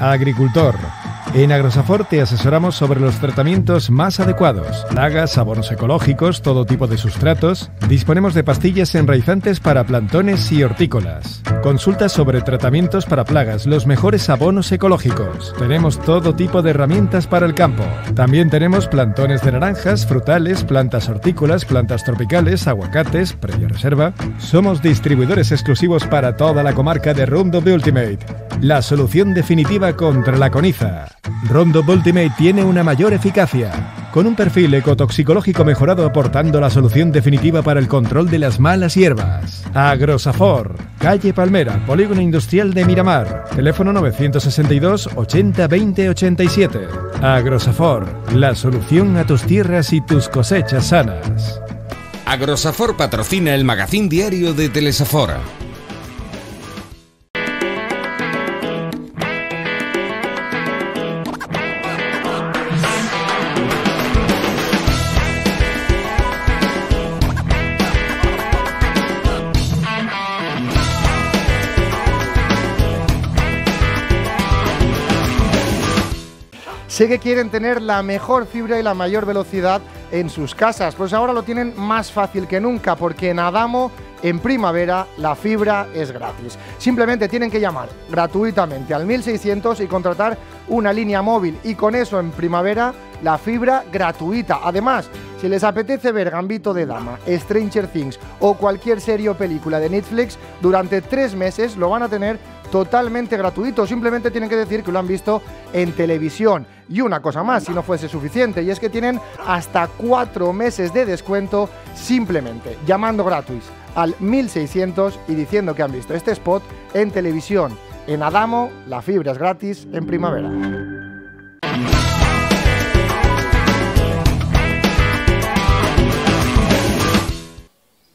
agricultor. En Agrosafor te asesoramos sobre los tratamientos más adecuados, plagas, abonos ecológicos, todo tipo de sustratos. Disponemos de pastillas enraizantes para plantones y hortícolas. Consulta sobre tratamientos para plagas, los mejores abonos ecológicos. Tenemos todo tipo de herramientas para el campo. También tenemos plantones de naranjas, frutales, plantas hortícolas, plantas tropicales, aguacates, previa reserva. Somos distribuidores exclusivos para toda la comarca de Roundup Ultimate, la solución definitiva contra la coniza. Roundup Ultimate tiene una mayor eficacia, con un perfil ecotoxicológico mejorado aportando la solución definitiva para el control de las malas hierbas. Agrosafor, calle Palmera, Polígono Industrial de Miramar, teléfono 962 80 20 87. Agrosafor, la solución a tus tierras y tus cosechas sanas. Agrosafor patrocina el magazín diario de Telesafora. Sé que quieren tener la mejor fibra y la mayor velocidad en sus casas, pues ahora lo tienen más fácil que nunca porque en Adamo en primavera la fibra es gratis. Simplemente tienen que llamar gratuitamente al 1600 y contratar una línea móvil y con eso en primavera la fibra gratuita. Además, si les apetece ver Gambito de Dama, Stranger Things o cualquier serie o película de Netflix, durante tres meses lo van a tener totalmente gratuito. Simplemente tienen que decir que lo han visto en televisión. Y una cosa más, si no fuese suficiente, y es que tienen hasta cuatro meses de descuento simplemente llamando gratis al 1600 y diciendo que han visto este spot en televisión. En Adamo, la fibra es gratis en primavera.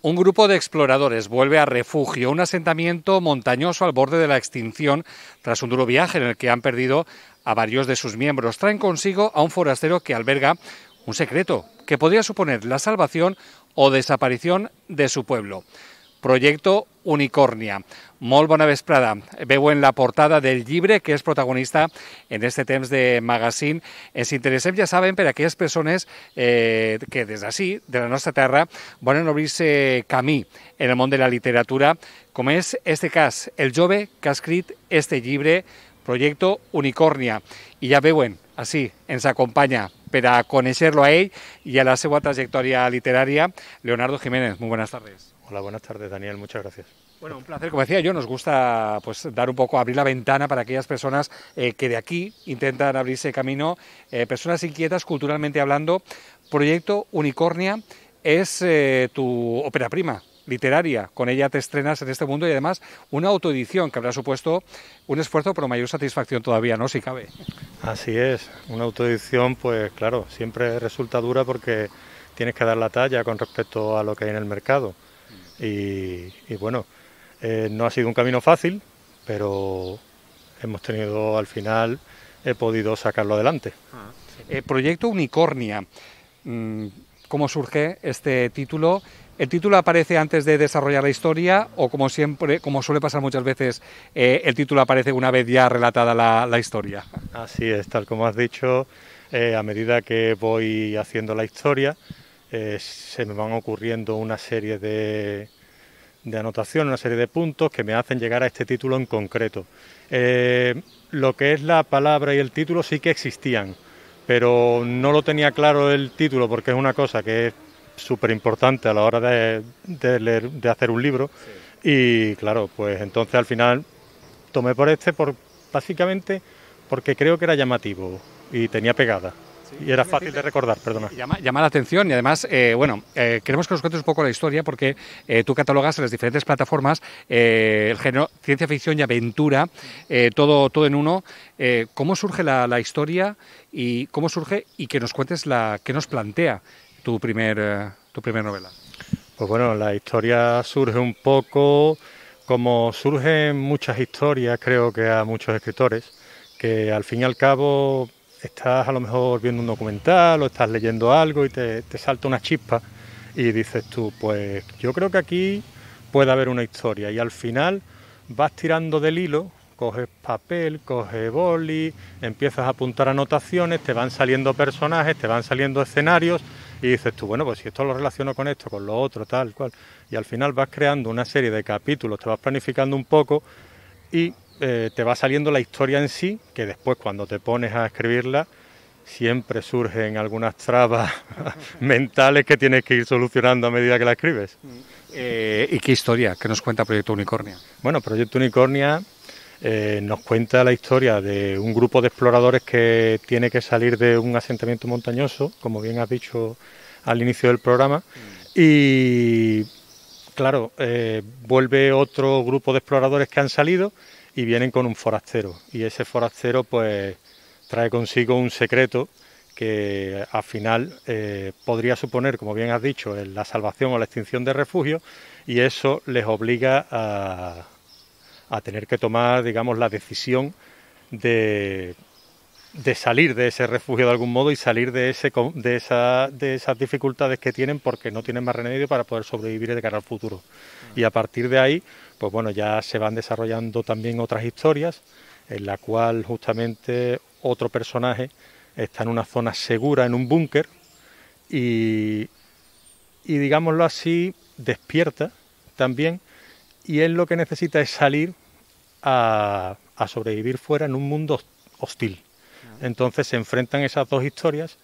Un grupo de exploradores vuelve a refugio, un asentamiento montañoso al borde de la extinción tras un duro viaje en el que han perdido a varios de sus miembros. Traen consigo a un forastero que alberga un secreto que podría suponer la salvación o desaparición de su pueblo. Proyecto Unicornia. Molt bona vesprada. Veu en la portada del llibre que és protagonista en este temps de magazine. Ens interessem, ja saben, per aquelles persones eh, que des d'ací, de la nostra terra, volen obrir-se camí en el món de la literatura, com és este cas, el jove que ha escrit este llibre, Proyecto Unicornia. I ja veuen, així, ens acompanya per a conèixer-lo a ell i a la seva trajectòria literària, Leonardo Jiménez. Muy buenas tardes. Hola, buenas tardes, Daniel. Muchas gracias. Bueno, un placer. Como decía yo, nos gusta pues dar un poco, abrir la ventana para aquellas personas eh, que de aquí intentan abrirse camino, eh, personas inquietas culturalmente hablando. Proyecto Unicornia es eh, tu ópera prima literaria. Con ella te estrenas en este mundo y además una autoedición que habrá supuesto un esfuerzo, pero mayor satisfacción todavía, ¿no? Si cabe. Así es. Una autoedición, pues claro, siempre resulta dura porque tienes que dar la talla con respecto a lo que hay en el mercado. Y, y bueno, eh, no ha sido un camino fácil, pero hemos tenido al final, he podido sacarlo adelante. Eh, proyecto Unicornia. Mm, ¿Cómo surge este título? ¿El título aparece antes de desarrollar la historia o como siempre, como suele pasar muchas veces, eh, el título aparece una vez ya relatada la, la historia? Así es, tal como has dicho, eh, a medida que voy haciendo la historia, eh, se me van ocurriendo una serie de, de anotaciones, una serie de puntos que me hacen llegar a este título en concreto. Eh, lo que es la palabra y el título sí que existían, pero no lo tenía claro el título porque es una cosa que es súper importante a la hora de, de, leer, de hacer un libro y claro, pues entonces al final tomé por este por básicamente porque creo que era llamativo y tenía pegada. Y era fácil de recordar, perdona. Llama, llama la atención y además, eh, bueno, eh, queremos que nos cuentes un poco la historia porque eh, tú catalogas en las diferentes plataformas el género ciencia ficción y aventura, todo, todo en uno. ¿Cómo surge la, la historia y cómo surge y que nos cuentes la que nos plantea tu primer, tu primer novela? Pues bueno, la historia surge un poco como surgen muchas historias, creo que a muchos escritores, que al fin y al cabo estás a lo mejor viendo un documental o estás leyendo algo y te, te salta una chispa y dices tú, pues yo creo que aquí puede haber una historia y al final vas tirando del hilo coges papel, coges boli, empiezas a apuntar anotaciones, te van saliendo personajes, te van saliendo escenarios y dices tú, bueno, pues si esto lo relaciono con esto, con lo otro, tal cual. Y al final vas creando una serie de capítulos, te vas planificando un poco y eh, te va saliendo la historia en sí, que después cuando te pones a escribirla, siempre surgen algunas trabas mentales que tienes que ir solucionando a medida que la escribes. Eh, ¿Y qué historia que nos cuenta Proyecto Unicornia? Bueno, Proyecto Unicornia eh, nos cuenta la historia de un grupo de exploradores que tiene que salir de un asentamiento montañoso, como bien has dicho al inicio del programa, y claro, eh, vuelve otro grupo de exploradores que han salido y vienen con un forastero, y ese forastero pues trae consigo un secreto que al final eh, podría suponer, como bien has dicho, la salvación o la extinción de refugio, y eso les obliga a, a tener que tomar, digamos, la decisión de, de salir de ese refugio de algún modo y salir de, ese, de, esa, de esas dificultades que tienen porque no tienen más remedio para poder sobrevivir de cara al futuro. Y a partir de ahí, pues bueno, ya se van desarrollando también otras historias en la cual justamente otro personaje está en una zona segura, en un búnker, y, y digámoslo así, despierta también, y él lo que necesita es salir a, sobrevivir fuera en un mundo hostil. Entonces se enfrentan esas dos historias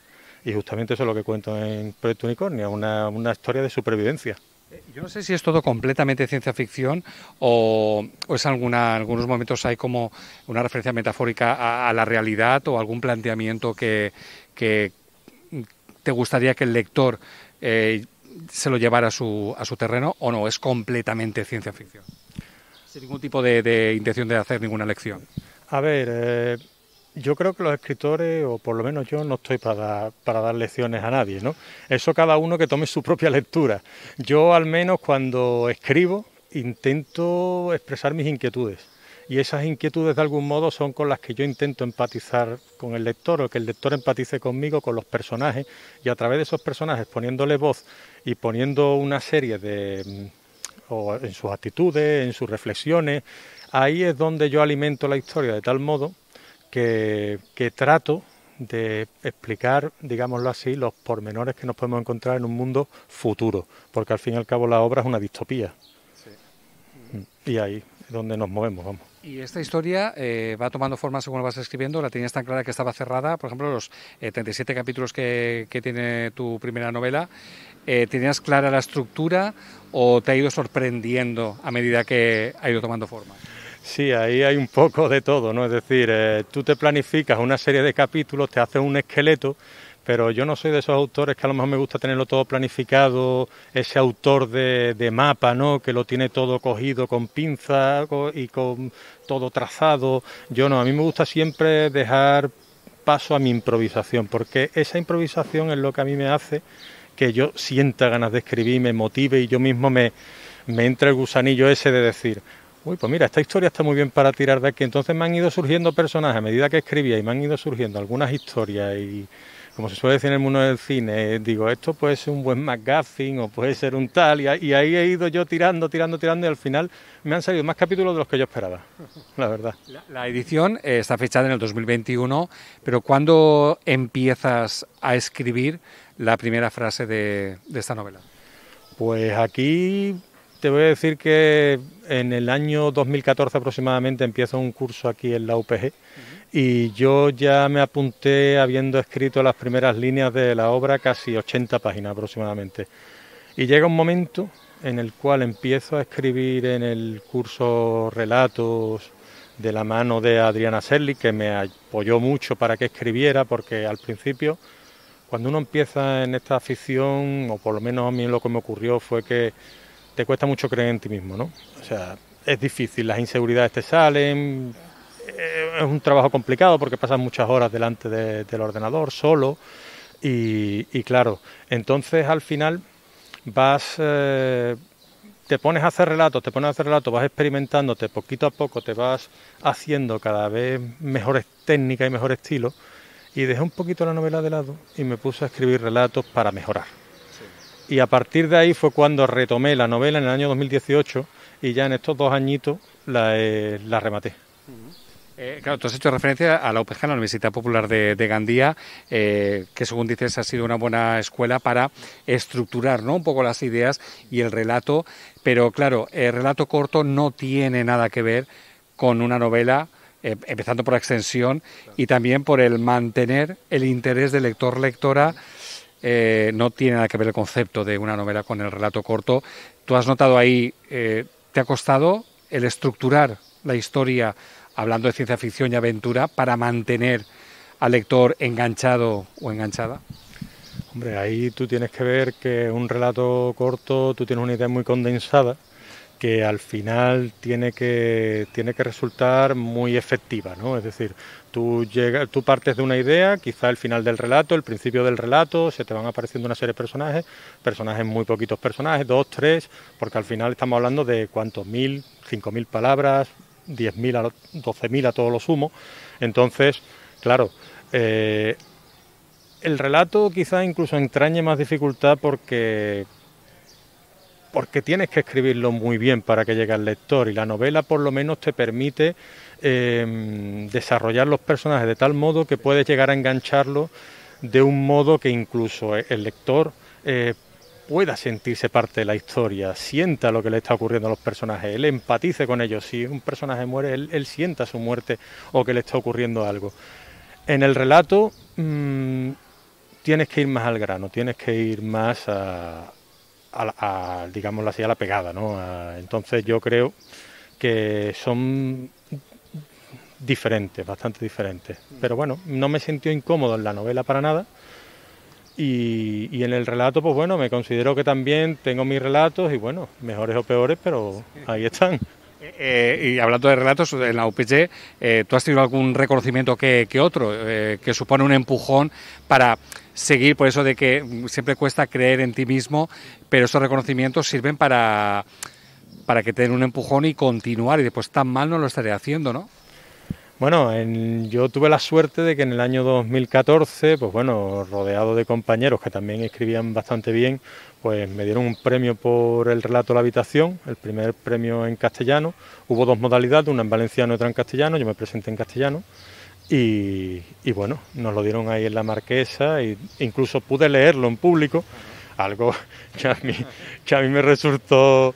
y justamente eso es lo que cuento en Proyecto Unicornia, una, una historia de supervivencia. Eh, yo no sé si es todo completamente ciencia ficción o, es alguna, en algunos momentos hay como una referencia metafórica a, la realidad o algún planteamiento que, que, te gustaría que el lector eh, se lo llevara a su, a su terreno o no, es completamente ciencia ficción sin ningún tipo de, intención de hacer ninguna lección. A ver, eh, yo creo que los escritores, o por lo menos yo, no estoy para, para dar lecciones a nadie, ¿no? Eso cada uno que tome su propia lectura. Yo al menos cuando escribo intento expresar mis inquietudes y esas inquietudes de algún modo son con las que yo intento empatizar con el lector o que el lector empatice conmigo, con los personajes y a través de esos personajes poniéndole voz y poniendo una serie de o en sus actitudes, en sus reflexiones. Ahí es donde yo alimento la historia de tal modo que, trato de explicar, digámoslo así, los pormenores que nos podemos encontrar en un mundo futuro, porque al fin y al cabo la obra es una distopía. Y ahí es donde nos movemos, vamos. Y esta historia eh, va tomando forma según lo vas escribiendo. La tenías tan clara que estaba cerrada. Por ejemplo, los 37 eh, capítulos que, que, tiene tu primera novela, eh, ¿tenías clara la estructura o te ha ido sorprendiendo a medida que ha ido tomando forma? Sí, ahí hay un poco de todo, ¿no? Es decir, eh, tú te planificas una serie de capítulos, te haces un esqueleto, pero yo no soy de esos autores que a lo mejor me gusta tenerlo todo planificado, ese autor de, mapa, ¿no? Que lo tiene todo cogido con pinza y con todo trazado. Yo no, a mí me gusta siempre dejar paso a mi improvisación, porque esa improvisación es lo que a mí me hace que yo sienta ganas de escribir, me motive y yo mismo me, me entre el gusanillo ese de decir, uy, pues mira, esta historia está muy bien para tirar de aquí. Entonces me han ido surgiendo personajes a medida que escribía y me han ido surgiendo algunas historias y como se suele decir en el mundo del cine, digo, esto puede ser un buen McGuffin o puede ser un tal, y, ahí he ido yo tirando, tirando, tirando, y al final me han salido más capítulos de los que yo esperaba, la verdad. La, edición eh, está fechada en el 2021, pero ¿cuándo empiezas a escribir la primera frase de, esta novela? Pues aquí te voy a decir que en el año 2014 aproximadamente empiezo un curso aquí en la UPG y yo ya me apunté habiendo escrito las primeras líneas de la obra, casi 80 páginas aproximadamente. Y llega un momento en el cual empiezo a escribir en el curso relatos de la mano de Adriana Serli, que me apoyó mucho para que escribiera, porque al principio cuando uno empieza en esta afición, o por lo menos a mí lo que me ocurrió fue que te cuesta mucho creer en ti mismo, ¿no? O sea, es difícil, las inseguridades te salen, eh, es un trabajo complicado porque pasas muchas horas delante del ordenador solo y, claro, entonces al final vas, eh, te pones a hacer relatos, te pones a hacer relatos, vas experimentándote poquito a poco, te vas haciendo cada vez mejores técnicas y mejor estilo y dejé un poquito la novela de lado y me puse a escribir relatos para mejorar. Y a partir de ahí fue cuando retomé la novela en el año 2018 y ya en estos dos añitos la, la rematé. Eh, claro, tú has hecho referencia a la UPG, la Universidad Popular de, Gandía, eh, que según dices ha sido una buena escuela para estructurar ¿no? un poco las ideas y el relato, pero claro, el relato corto no tiene nada que ver con una novela, eh, empezando por la extensión y también por el mantener el interés del lector-lectora. No tiene nada que ver el concepto de una novela con el relato corto. Tú has notado ahí, ¿te ha costado el estructurar la historia hablando de ciencia ficción y aventura, para mantener al lector enganchado o enganchada? Hombre, ahí tú tienes que ver que un relato corto, tú tienes una idea muy condensada que al final tiene que, tiene que resultar muy efectiva, ¿no? Es decir, tú, llegas, tú partes de una idea, quizá el final del relato, el principio del relato, se te van apareciendo una serie de personajes, personajes muy poquitos personajes, dos, tres, porque al final estamos hablando de cuántos, mil, cinco mil palabras, 10.000 a 12.000 a todos los sumo. Entonces, claro, eh, el relato quizás incluso entrañe más dificultad porque porque tienes que escribirlo muy bien para que llegue al lector y la novela por lo menos te permite em, desarrollar los personajes de tal modo que puedes llegar a engancharlo de un modo que incluso el lector eh, pueda sentirse parte de la historia, sienta lo que le está ocurriendo a los personajes, él empatice con ellos. Si un personaje muere, él, sienta su muerte o que le está ocurriendo algo. En el relato mm, tienes que ir más al grano, tienes que ir más a, a, digámoslo así, a la pegada. ¿no? entonces yo creo que son diferentes, bastante diferentes. Pero bueno, no me sentí incómodo en la novela para nada y, en el relato, pues bueno, me considero que también tengo mis relatos y bueno, mejores o peores, pero ahí están. Eh, eh, y hablando de relatos, en la UPG, eh, ¿tú has tenido algún reconocimiento que, otro que supone un empujón para seguir, por eso de que siempre cuesta creer en ti mismo, pero esos reconocimientos sirven para, para que te den un empujón y continuar y después tan mal no lo estaré haciendo, ¿no? Bueno, yo tuve la suerte de que en el año 2014, pues bueno, rodeado de compañeros que también escribían bastante bien, pues me dieron un premio por el relato La habitación, el primer premio en castellano. Hubo dos modalidades, una en valenciano y otra en castellano, yo me presenté en castellano. Y, bueno, nos lo dieron ahí en la marquesa e incluso pude leerlo en público, algo que a mí, que a mí me resultó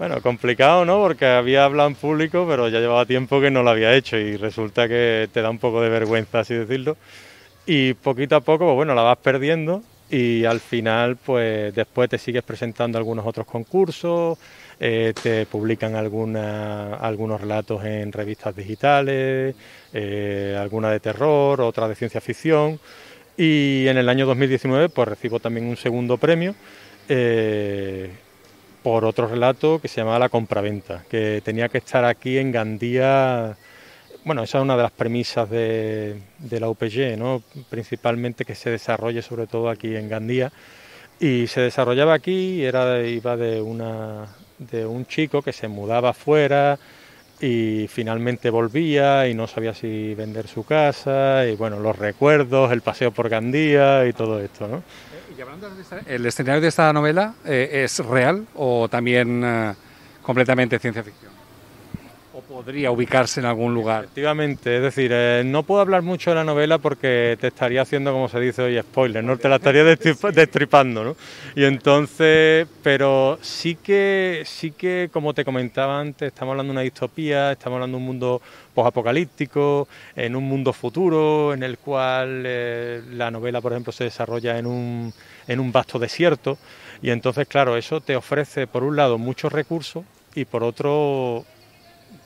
bueno, complicado, ¿no? Porque había hablado en público, pero ya llevaba tiempo que no lo había hecho y resulta que te da un poco de vergüenza, así decirlo. Y poquito a poco, pues bueno, la vas perdiendo y al final, pues después te sigues presentando algunos otros concursos, eh, te publican alguna, algunos relatos en revistas digitales, eh, alguna de terror, otra de ciencia ficción. Y en el año 2019, pues recibo también un segundo premio. Eh, por otro relato que se llamaba La compraventa, que tenía que estar aquí en Gandía. Bueno, esa es una de las premisas de, la UPG, ¿no? principalmente que se desarrolle sobre todo aquí en Gandía. Y se desarrollaba aquí, era, iba de, una, de un chico que se mudaba afuera y finalmente volvía y no sabía si vender su casa, y bueno, los recuerdos, el paseo por Gandía y todo esto. ¿no? ¿El escenario de esta novela eh, es real o también eh, completamente ciencia ficción? ¿O podría ubicarse en algún lugar? Efectivamente, es decir, eh, no puedo hablar mucho de la novela porque te estaría haciendo, como se dice hoy, spoiler, ¿no? Te la estaría destripando, ¿no? Y entonces, pero sí que, sí que, como te comentaba antes, estamos hablando de una distopía, estamos hablando de un mundo apocalíptico, en un mundo futuro, en el cual la novela, por ejemplo, se desarrolla en un en un vasto desierto. Y entonces, claro, eso te ofrece, por un lado, muchos recursos y por otro,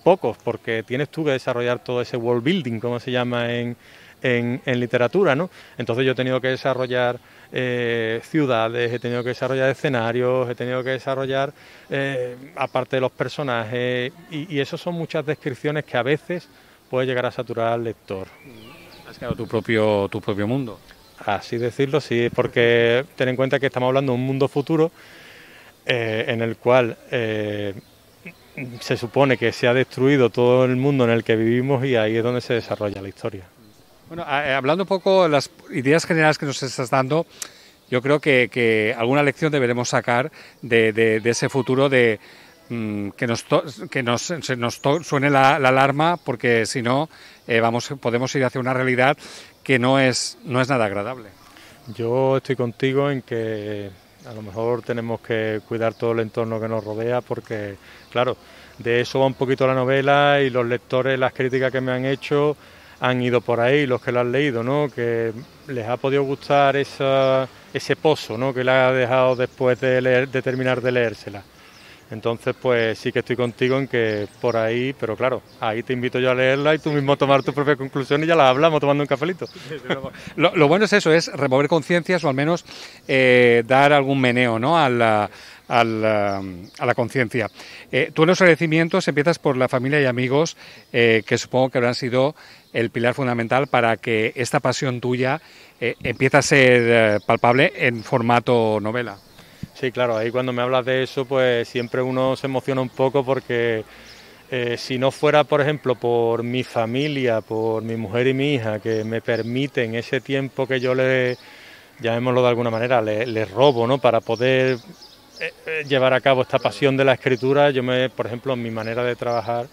pocos, porque tienes tú que desarrollar todo ese world building, como se llama en, en, literatura, ¿no? Entonces yo he tenido que desarrollar eh, ciudades, he tenido que desarrollar escenarios, he tenido que desarrollar, eh, aparte de los personajes, y, y eso son muchas descripciones que a veces puede llegar a saturar al lector. Has creado tu propio, tu propio mundo así decirlo, sí, porque ten en cuenta que estamos hablando de un mundo futuro eh, en el cual eh, se supone que se ha destruido todo el mundo en el que vivimos y ahí es donde se desarrolla la historia. Bueno, eh, hablando un poco de las ideas generales que nos estás dando, yo creo que, alguna lección deberemos sacar de, ese futuro de mm, que nos, que nos, se nos suene la, alarma porque si no eh, vamos podemos ir hacia una realidad que no es no es nada agradable. Yo estoy contigo en que a lo mejor tenemos que cuidar todo el entorno que nos rodea porque claro de eso va un poquito la novela y los lectores las críticas que me han hecho han ido por ahí, los que lo han leído, ¿no? que les ha podido gustar esa, ese pozo ¿no? que le ha dejado después de, leer, de terminar de leérsela. Entonces, pues sí que estoy contigo en que por ahí, pero claro, ahí te invito yo a leerla y tú mismo a tomar tu propia conclusión y ya la hablamos tomando un cafelito. lo, bueno es eso, es remover conciencias o al menos eh, dar algún meneo ¿no? a la, a la, conciencia. Eh, tú en los agradecimientos empiezas por la familia y amigos eh, que supongo que habrán sido el pilar fundamental para que esta pasión tuya eh, empiece a ser palpable en formato novela. Sí, claro, ahí cuando me hablas de eso, pues siempre uno se emociona un poco porque eh, si no fuera, por ejemplo, por mi familia, por mi mujer y mi hija, que me permiten ese tiempo que yo le, llamémoslo de alguna manera, le, robo, ¿no? Para poder llevar a cabo esta pasión de la escritura, yo me, por ejemplo, mi manera de trabajar,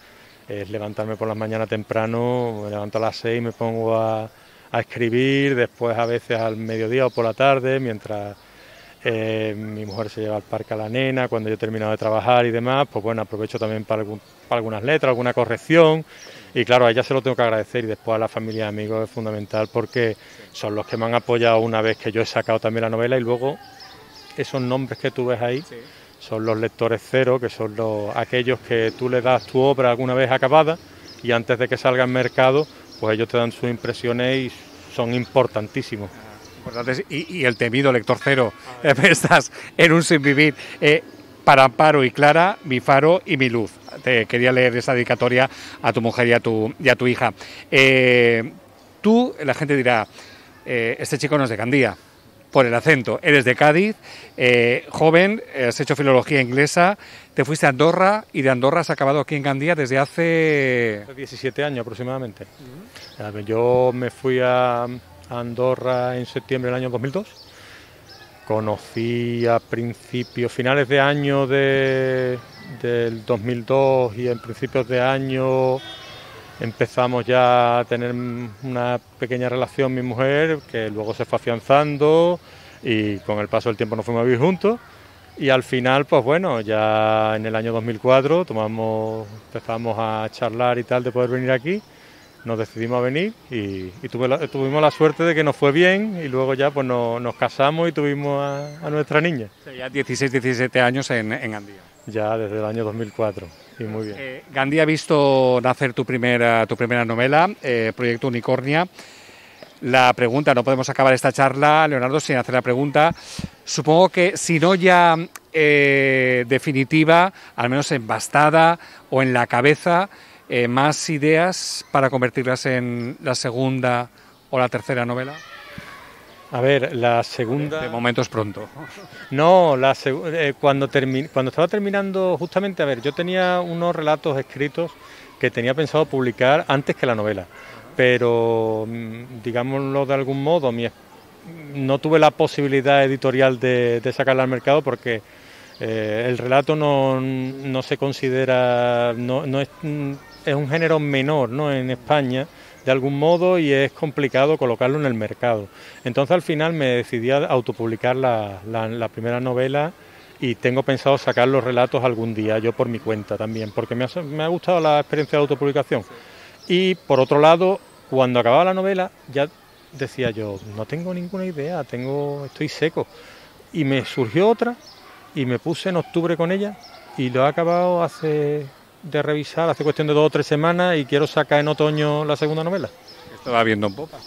es levantarme por las mañanas temprano, me levanto a las seis y me pongo a, escribir, después a veces al mediodía o por la tarde, mientras eh, mi mujer se lleva al parque a la nena, cuando yo he terminado de trabajar y demás, pues bueno, aprovecho también para, algunas letras, alguna corrección. Y claro, a ella se lo tengo que agradecer y después a la familia y amigos es fundamental porque son los que me han apoyado una vez que yo he sacado también la novela y luego esos nombres que tú ves ahí son los lectores cero, que son los, aquellos que tú le das tu obra alguna vez acabada y antes de que salga en mercado, pues ellos te dan sus impresiones y son importantísimos. Y, el temido lector cero, estás en un sin vivir. Eh, para Amparo y Clara, mi faro y mi luz. Te quería leer esa dedicatoria a tu mujer y a tu, y a tu hija. Eh, tú, la gente dirá, eh, este chico no es de Candía, por el acento. Eres de Cádiz, eh, joven, has hecho filología inglesa, te fuiste a Andorra y de Andorra has acabado aquí en Gandía desde hace... 17 años aproximadamente. Yo me fui a Andorra en septiembre del año 2002. Conocí a principios, finales de año de, del 2002 y en principios de año empezamos ya a tener una pequeña relación mi mujer, que luego se fue afianzando y con el paso del tiempo nos fuimos a vivir juntos. Y al final, pues bueno, ya en el año 2004 tomamos, empezamos a charlar y tal de poder venir aquí, nos decidimos a venir y, tuvimos la suerte de que nos fue bien y luego ya pues nos casamos y tuvimos a, nuestra niña. ya 16, 17 años en, en Andía. Ya desde el año 2004 muy bien. Eh, Gandhi ha visto nacer tu primera, tu primera novela, eh, Proyecto Unicornia. La pregunta, no podemos acabar esta charla, Leonardo, sin hacer la pregunta. Supongo que si no ya eh, definitiva, al menos embastada o en la cabeza, más ideas para convertirlas en la segunda o la tercera novela. A ver, la segunda... De momento es pronto. No, la eh, cuando, cuando estaba terminando, justamente, a ver, yo tenía unos relatos escritos que tenía pensado publicar antes que la novela, pero, mm, digámoslo de algún modo, no tuve la posibilidad editorial de, sacarla al mercado porque eh, el relato no, no se considera, no, no es, mm, es un género menor ¿no? en España de algún modo y es complicado colocarlo en el mercado. Entonces al final me decidí a autopublicar la, la, primera novela y tengo pensado sacar los relatos algún día, yo por mi cuenta también, porque me ha, me ha gustado la experiencia de autopublicación. Y por otro lado, cuando acababa la novela, ya decía yo, no tengo ninguna idea, tengo, estoy seco. Y me surgió otra y me puse en octubre con ella y lo he acabado hace de revisar hace cuestión de dos o tres semanas y quiero sacar en otoño la segunda novela. Esto va viendo en popa.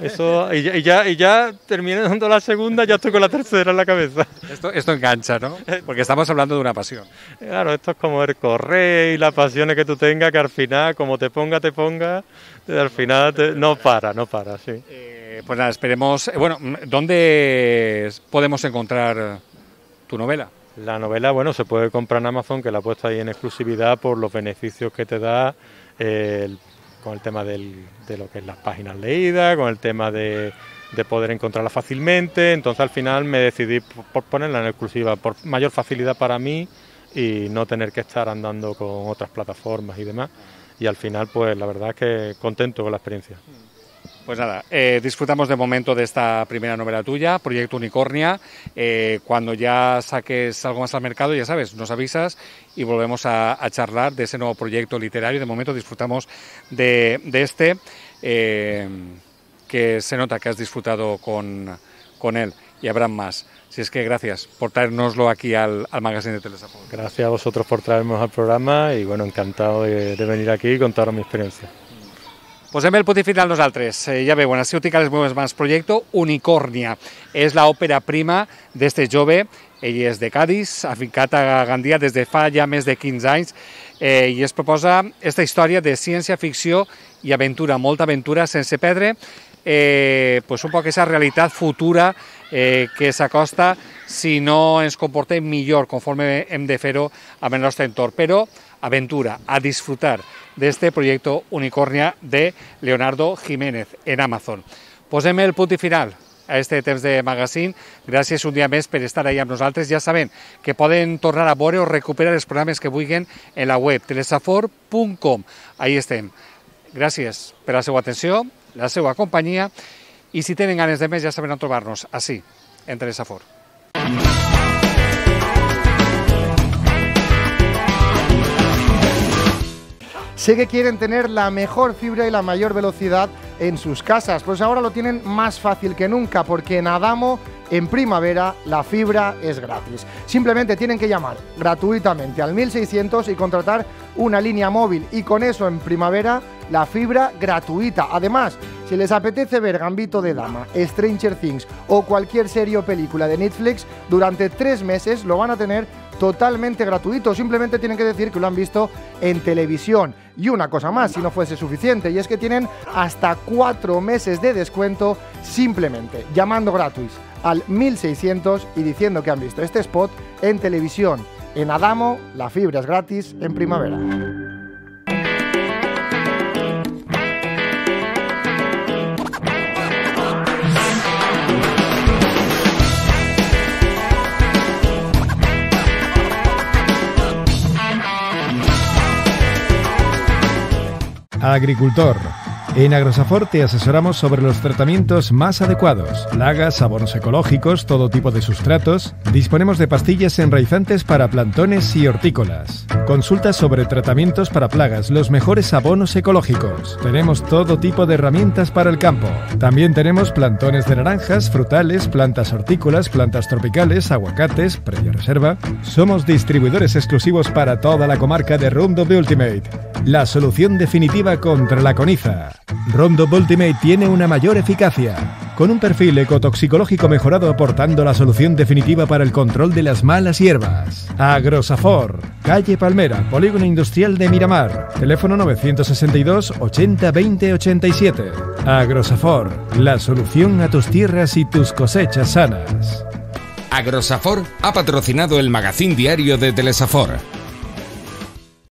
Eso, y ya, y ya, terminé dando la segunda, ya estoy con la tercera en la cabeza. Esto, esto engancha, ¿no? Porque estamos hablando de una pasión. Claro, esto es como el correr y las pasiones que tú tengas, que al final, como te ponga, te ponga, al final no para, no para, sí. Eh, pues nada, esperemos. Eh, bueno, ¿dónde podemos encontrar tu novela? La novela, bueno, se puede comprar en Amazon, que la ha puesto ahí en exclusividad por los beneficios que te da con el tema de lo que es las páginas leídas, con el tema de, poder encontrarla fácilmente. Entonces al final me decidí por ponerla en exclusiva, por mayor facilidad para mí y no tener que estar andando con otras plataformas y demás. Y al final, pues la verdad es que contento con la experiencia. Pues nada, eh, disfrutamos de momento de esta primera novela tuya, Proyecto Unicornia. Eh, cuando ya saques algo más al mercado, ya sabes, nos avisas y volvemos a, charlar de ese nuevo proyecto literario. De momento disfrutamos de, este, eh, que se nota que has disfrutado con, con él y habrán más. Si es que gracias por traernoslo aquí al, al magazine de Telesapor. Gracias a vosotros por traernos al programa y bueno, encantado de, de venir aquí y contaros mi experiencia. Posem el punt final nosaltres. Eh, ja veuen, així cal les meves mans projecte Unicornia. És l'òpera prima d'este jove, ell és de Cádiz, afincat a Gandia des de fa ja més de 15 anys, eh, i es proposa esta història de ciència-ficció i aventura, molta aventura sense perdre eh, pues un poc aquesta realitat futura eh, que s'acosta si no ens comportem millor conforme hem de fer-ho amb el nostre entorn. Però aventura, a disfrutar de este proyecto Unicornia de Leonardo Jiménez en Amazon. Posem el punt i final a este temps de magazine. Gràcies un dia més per estar ahí amb nosaltres. Ja saben que poden tornar a veure o recuperar els programes que vulguin en la web telesafor.com. Ahí estem. Gràcies per la seva atenció, la seva companyia si tenen ganes de més ja saben on trobar-nos, així, en Telesafor. Sé que quieren tener la mejor fibra y la mayor velocidad en sus casas, pues ahora lo tienen más fácil que nunca porque en Adamo en primavera la fibra es gratis. Simplemente tienen que llamar gratuitamente al 1600 y contratar una línea móvil y con eso en primavera la fibra gratuita. Además, si les apetece ver Gambito de Dama, Stranger Things o cualquier serie o película de Netflix, durante tres meses lo van a tener totalmente gratuito. Simplemente tienen que decir que lo han visto en televisión. Y una cosa más, si no fuese suficiente, y es que tienen hasta cuatro meses de descuento simplemente llamando gratis al 1600 y diciendo que han visto este spot en televisión. En Adamo, la fibra es gratis en primavera. Agricultor. En Agrosafor te asesoramos sobre los tratamientos más adecuados, plagas, abonos ecológicos, todo tipo de sustratos. Disponemos de pastillas enraizantes para plantones y hortícolas. Consultas sobre tratamientos para plagas, los mejores abonos ecológicos. Tenemos todo tipo de herramientas para el campo. También tenemos plantones de naranjas, frutales, plantas hortícolas, plantas tropicales, aguacates, previa reserva. Somos distribuidores exclusivos para toda la comarca de Roundup Ultimate, la solución definitiva contra la coniza. Roundup Ultimate tiene una mayor eficacia, con un perfil ecotoxicológico mejorado aportando la solución definitiva para el control de las malas hierbas. Agrosafor, calle Palmera, Polígono Industrial de Miramar, teléfono 962 80 20 87. Agrosafor, la solución a tus tierras y tus cosechas sanas. Agrosafor ha patrocinado el magazín diario de Telesafor